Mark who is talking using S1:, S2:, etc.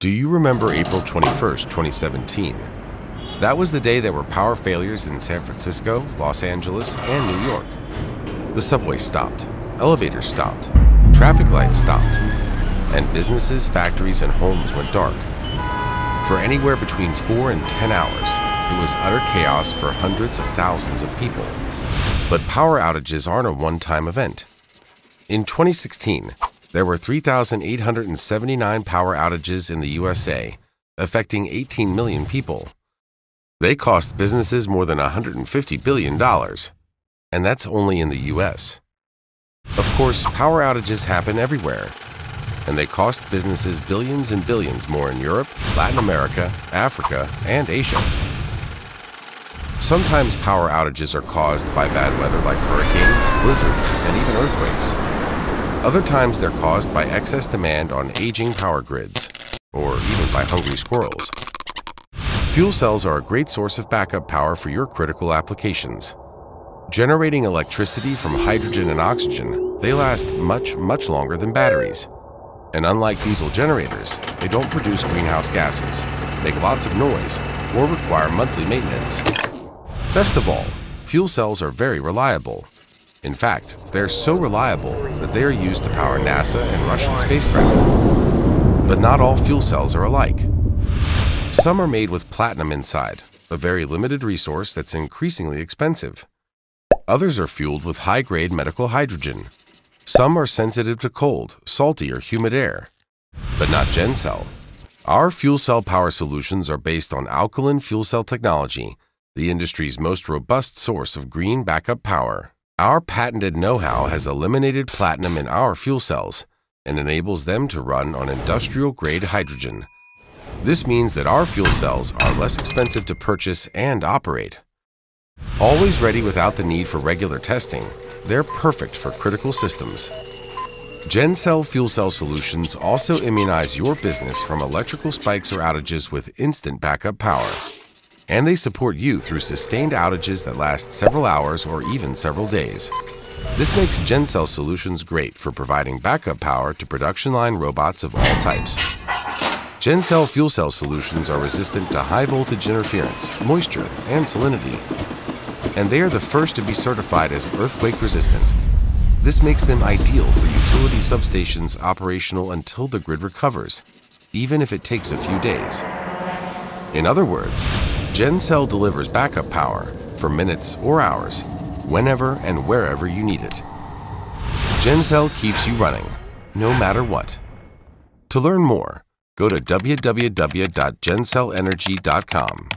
S1: Do you remember April 21st, 2017? That was the day there were power failures in San Francisco, Los Angeles, and New York. The subway stopped, elevators stopped, traffic lights stopped, and businesses, factories, and homes went dark. For anywhere between 4 and 10 hours, it was utter chaos for hundreds of thousands of people. But power outages aren't a one-time event. In 2016, there were 3,879 power outages in the USA, affecting 18 million people. They cost businesses more than $150 billion, and that's only in the US. Of course, power outages happen everywhere, and they cost businesses billions and billions more in Europe, Latin America, Africa, and Asia. Sometimes power outages are caused by bad weather like hurricanes, blizzards, and even earthquakes. Other times they're caused by excess demand on aging power grids, or even by hungry squirrels. Fuel cells are a great source of backup power for your critical applications. Generating electricity from hydrogen and oxygen, they last much, much longer than batteries. And unlike diesel generators, they don't produce greenhouse gases, make lots of noise, or require monthly maintenance. Best of all, fuel cells are very reliable. In fact, they're so reliable that they are used to power NASA and Russian spacecraft. But not all fuel cells are alike. Some are made with platinum inside, a very limited resource that's increasingly expensive. Others are fueled with high-grade medical hydrogen. Some are sensitive to cold, salty, or humid air. But not GenCell. Our fuel cell power solutions are based on alkaline fuel cell technology the industry's most robust source of green backup power. Our patented know-how has eliminated platinum in our fuel cells and enables them to run on industrial-grade hydrogen. This means that our fuel cells are less expensive to purchase and operate. Always ready without the need for regular testing, they're perfect for critical systems. GenCell fuel cell solutions also immunize your business from electrical spikes or outages with instant backup power and they support you through sustained outages that last several hours or even several days. This makes GenCell solutions great for providing backup power to production line robots of all types. GenCell fuel cell solutions are resistant to high voltage interference, moisture, and salinity. And they are the first to be certified as earthquake resistant. This makes them ideal for utility substations operational until the grid recovers, even if it takes a few days. In other words, GenCell delivers backup power for minutes or hours, whenever and wherever you need it. GenCell keeps you running, no matter what. To learn more, go to www.gencellenergy.com.